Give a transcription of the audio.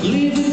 Leave